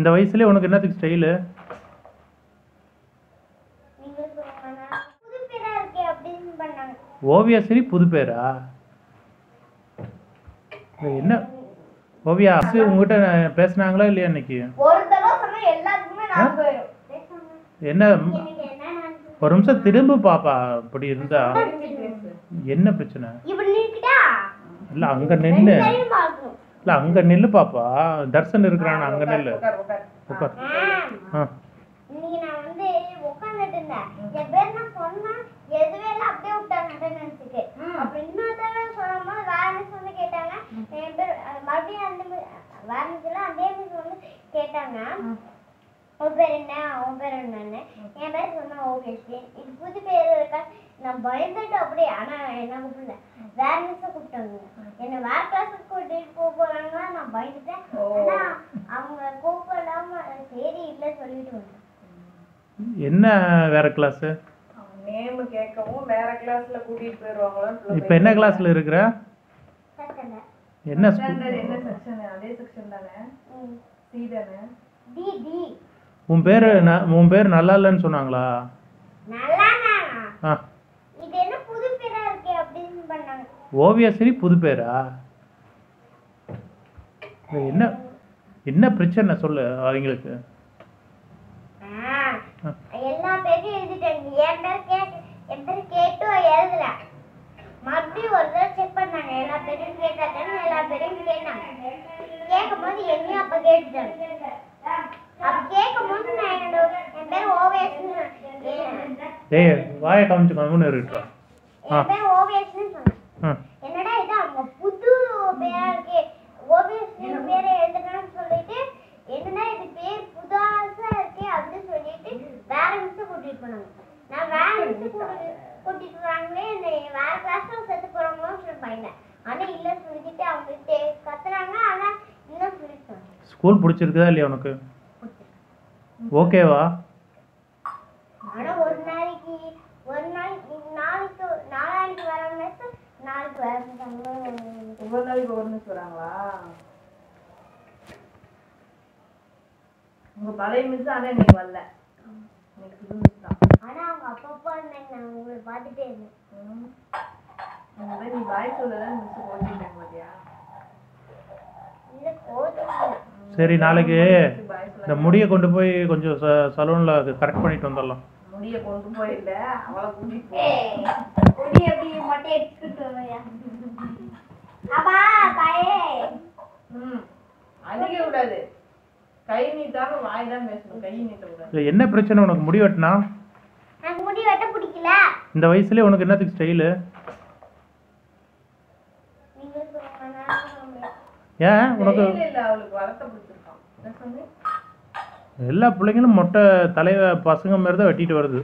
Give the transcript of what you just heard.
இந்த வயசுலயே உனக்கு என்னத்துக்கு ஸ்டைலு நீங்க சொல்லுங்க புது பேரா? என்ன? ஓவியா அசு உங்ககிட்ட பேசுனாங்களா இல்லையா இன்னைக்கு? என்ன? ஒரு நிமிஷம் திரும்ப பாப்பா இப்படி இருந்தா. என்ன பிரச்சனை? இல்ல அங்க பார்க்கணும். இல்ல அங்க நில்லு பாப்பா. தர்சன் இருக்கிறான் அங்க நில்லு. உட்கார் ஆ. கேட்டாங்க. உன் பேர் என்ன? உன் பேர் என்னன்னு? என் பேர் சொன்னா ஓகே இது புது பேர் இருக்கா? நான் பயந்துட்டு அப்படியே ஆனா என்ன கூப்பிடல வேற மிஸ் கூப்பிட்டாங்க என்ன வேற கிளாஸுக்கு கூட்டிட்டு போக போறாங்களா நான் பயந்துட்டேன். ஆனா அவங்க கூப்பிடாம சரி இல்ல சொல்லிட்டு வந்தேன். என்ன வேற கிளாஸ் நேம் கேட்கவும் வேற கிளாஸ்ல கூட்டிட்டு போயிருவாங்களோன்னு இப்ப என்ன கிளாஸ்ல இருக்கிற? சத்தல என்ன ஸ்கூல் ஸ்டாண்டர்ட் என்ன செக்ஷன் அதே செக்ஷன் தானே? சி தானே? டி டி உன் பேரு உன் பேர் நல்லா இல்லைன்னு சொன்னாங்களா? ஆ. என்ன புது பேரா என்ன என்ன பிரச்சனை சொல்லு அவங்களுக்கு? எல்லா பேரையும் எழுதிட்டாங்க என் பேர் கேட்டு என் பேர் கேட்டும் எழுதல. மறுபடியும் ஒரு தடவை செக் பண்ணாங்க. எல்லா பேரையும் கேட்டாங்கன்னு எல்லா பேரையும் கேட்டாங்க. கேட்கும் போது என்னையும் அப்ப கேட்டுட்டாங்க அப்ப கேட்கும் போது நான் என்னோட என் பேர் ஓவியஸ்னு டேய் வாயை காமிச்சு கம்முன்னு இருக்கட்டும் ஆ. ஆ. என்னடா இது அவங்க புது பேரா இருக்கே ஓவியஸ்னு பேரை எழுதுனான்னு சொல்லிட்டு என்னடா இது பேர் புதுசா இருக்கே அப்படின்னு சொல்லிட்டு வேற மிஸ் கூட்டிட்டு போனாங்க. நான் வேற மிஸ் கூட்டிட்டு போறாங்களே என்னை வேற கிளாஸ்ல சேர்த்து போறாங்களோன்னு சொல்லி ஆனா இல்ல சொல்லிட்டு அவங்க கத்துறாங்க ஆனா இன்னும் சொல்லிட்டு. ஸ்கூல் பிடிச்சிருக்குதா இல்லையா உனக்கு? ஓகேவா ஆனா ஒரு நாளைக்கு ஒரு நாளைக்கு நாளைக்கு நாளானைக்கு வர மிஸ் நாளைக்கு வர மாட்டாங்களோ ஒவ்வொரு நாளைக்கு ஒரு நிமிஷம் வராங்களா உங்க பழைய மிஸ் ஆனா இன்னைக்கு வரல. இன்னைக்கு புது மிஸ் தான். ஆனா அவங்க அப்பப்பா இருந்தாங்க நான் உங்களை பார்த்துட்டே இருந்தேன். ம். இந்த மாதிரி நீ பாய் சொல்லதான் மிஸ் போட்டிருக்காங்க பாத்தியா? இல்ல சரி நாளைக்கு பாய் இந்த முடியை கொண்டு போய் கொஞ்சம் ச சலூனில் கரெக்ட் பண்ணிட்டு வந்துடலாம். முடிய கொண்டு போயிடல அவளை கூட்டிட்டு என்ன பிரச்சனை? உனக்கு முடி வெட்டினா? முடி வெட்ட பிடிக்கல. இந்த வயசுலயே உனக்கு என்னத்துக்கு ஸ்டைலு. ஏன்? உனக்கு இல்ல இல்ல அவளுக்கு வளர்த்த பிடிச்சிருக்கான். என்ன சொன்னேன் எல்லா பிள்ளைங்களும் மொட்டை தலைவ பசங்க மாதிரி தான் வெட்டிட்டு வருது.